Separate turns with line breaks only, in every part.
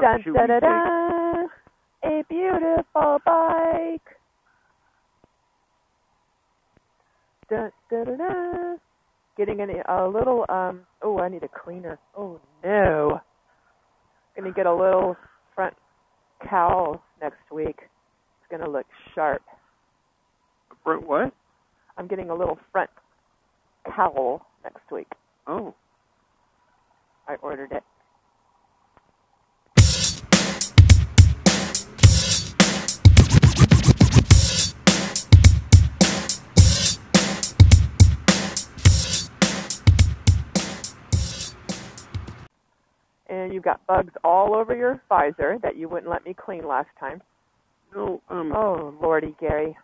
Dun,
should
da, da, da. A beautiful bike. Dun, da, da, da. Getting an, a little, um, oh, I need a cleaner. Oh, no. Gonna get a little front cowl next week. It's gonna look sharp.
Front what?
I'm getting a little front cowl next week.
Oh.
I ordered it. You've got bugs all over your visor that you wouldn't let me clean last time.
No, um
Oh, Lordy Gary.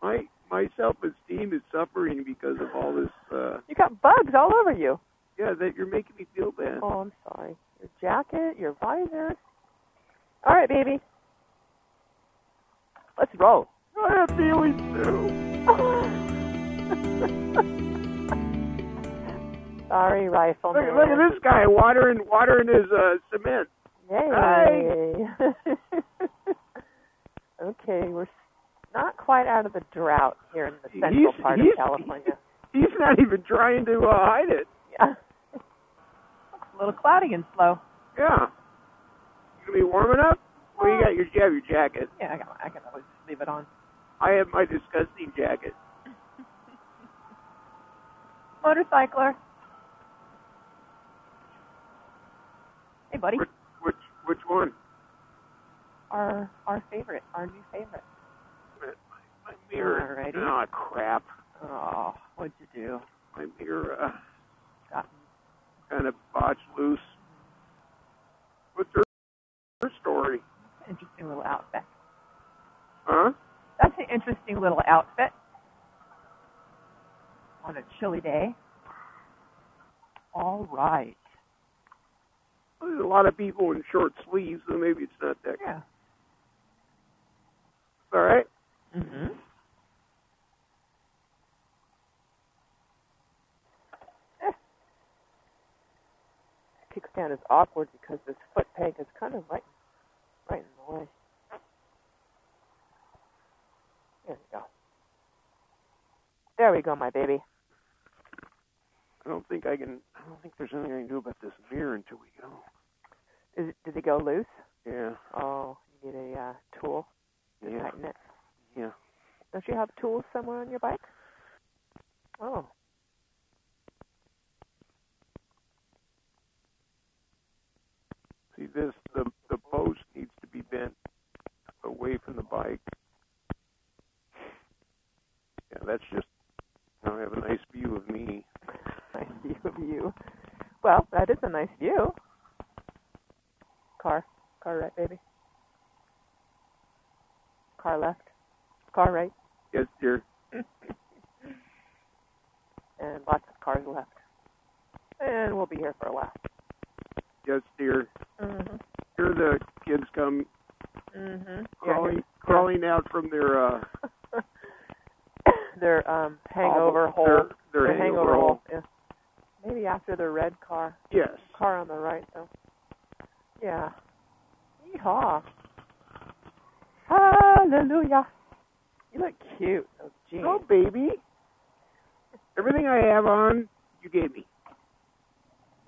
my my self esteem is suffering because of all this uh
You got bugs all over you.
yeah, that you're making me feel bad.
Oh, I'm sorry. Your jacket, your visor. All right, baby. Let's roll.
I have feelings too.
sorry, rifleman.
Look, look at this guy watering watering his uh cement.
Yay. okay, we're not quite out of the drought here in the central
He's-
part
he's-
of California.
He's not even trying to uh, hide it.
Yeah. Looks a little cloudy and slow.
Yeah. You gonna be warming up? Well, you got your you have your jacket.
Yeah, I, got, I can always leave it on.
I have my disgusting jacket.
Motorcycler. Hey, buddy.
Which which which one?
Our our favorite, our new favorite.
My mirror.
Alrighty.
Oh crap.
Oh, what'd you do?
My mirror uh,
Got
kind of botched loose. What's her, her story?
interesting little outfit.
Huh?
That's an interesting little outfit on a chilly day. All right.
There's a lot of people in short sleeves, so maybe it's not that.
Yeah.
All right.
Mhm. Eh. Kickstand is awkward because this foot peg is kind of right, right in the way. There we go. There we go, my baby.
I don't think I can. I don't think there's anything I can do about this mirror until we go.
Is it, did it go loose?
Yeah.
Oh, you need a uh, tool to
Yeah.
tighten it.
Yeah.
Don't you have tools somewhere on your bike? Oh.
See this the the post needs to be bent away from the bike. Yeah, that's just now I have a nice view of me.
View of you. Well, that is a nice view. Car. Car right, baby. Car left. Car right.
Yes, dear.
and lots of cars left. And we'll be here for a while.
Yes, dear.
Mm-hmm.
Here the kids come
Mm-hmm.
crawling crawling out from their uh
their um hangover hole.
Their, their,
Their
hangover, hole.
Yeah. Maybe after the red car.
Yes.
Car on the right, though. Yeah. Yeehaw. Hallelujah. You look cute. Oh, Those jeans.
Oh, baby. Everything I have on, you gave me.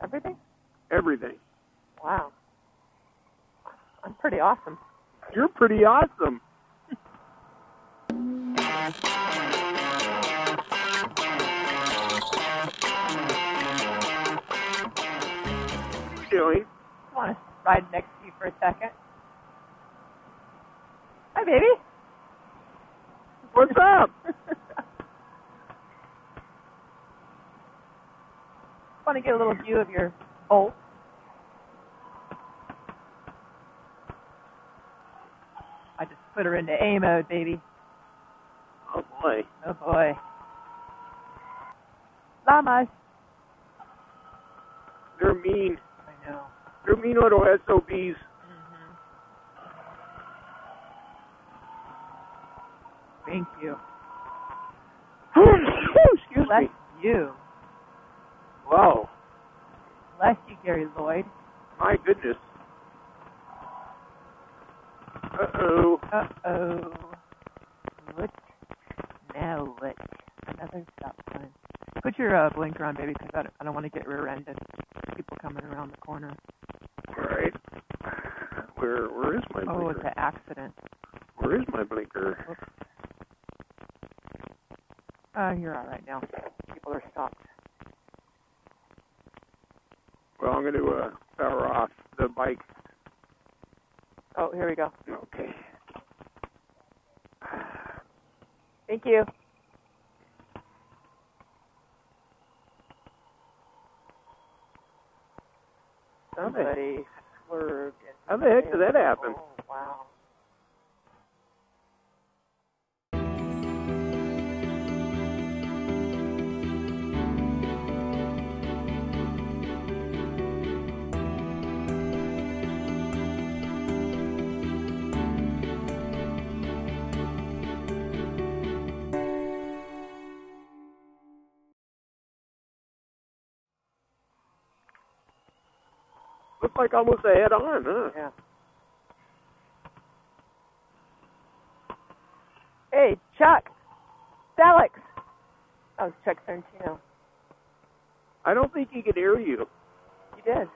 Everything?
Everything.
Wow. I'm pretty awesome.
You're pretty awesome. doing?
I want to ride next to you for a second. Hi, baby.
What's up?
want to get a little view of your bolt. I just put her into A mode, baby.
Oh boy.
Oh boy. Llamas.
They're mean. They're mean little SOBs.
Mm-hmm. Thank you.
Excuse
Bless
me.
you.
Wow.
Bless you, Gary Lloyd.
My goodness. Uh oh.
Uh oh. What? Now what? Another stop sign. Put your uh, blinker on, baby, because I don't, I don't want to get rear-ended. People coming around the corner.
All right. Where where is my
Oh, it's
blinker?
an accident.
Where is my blinker?
You're all right now. People are stopped.
Well, I'm going to uh, power off the bike.
Oh, here we go.
Okay.
Thank you. Somebody swerved.
How the heck did that happen? Looked like almost a head on, huh?
Yeah. Hey, Chuck. It's Alex. Oh, it's Chuck Sorrentino.
I don't think he could hear you.
He did.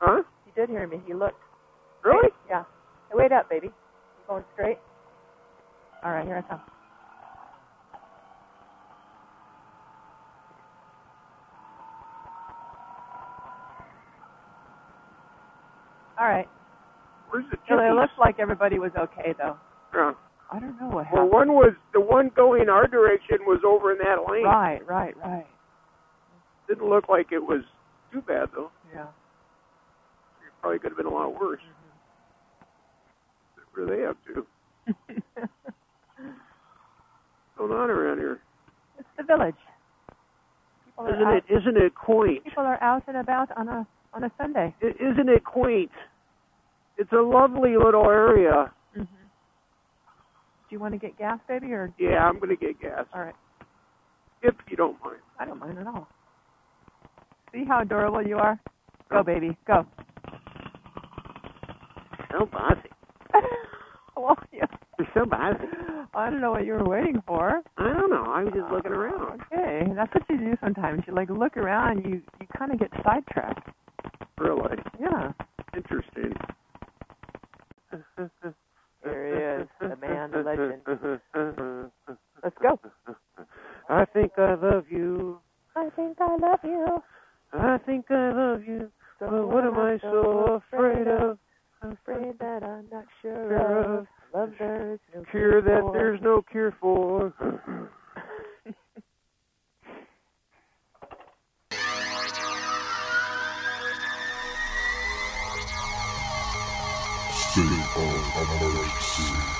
Huh?
He did hear me. He looked.
Really?
Yeah. Hey, wait up, baby. You going straight? All right, here I come. All right.
Where's the
So it looks like everybody was okay, though.
Yeah.
I don't know what
Well,
happened.
one was the one going our direction was over in that lane.
Right, right, right.
Didn't look like it was too bad though.
Yeah.
It probably could have been a lot worse. What are they up to? What's going on around here?
it's the village. People are
Isn't
out,
it? Isn't it quaint?
People are out and about on a on a Sunday.
Isn't it quaint? It's a lovely little area.
Mm-hmm. Do you want to get gas, baby, or
Yeah, I'm gonna get gas
all right?
if you don't mind.
I don't mind at all. See how adorable you are? Go, baby, go.
So bossy.
well, yeah.
You're so bossy.
I don't know what you were waiting for.
I don't know. I was just looking around.
Okay, that's what you do sometimes. You like look around, you you kind of get sidetracked.
Really
Yeah.
interesting.
There he is, the man, the legend. Let's go.
I think I love you.
I think I love you.
I think I love you.
So
But what am I so afraid of?
Afraid that I'm not sure of. Love there's no
Cure that
for.
there's no cure for.
A lake sea.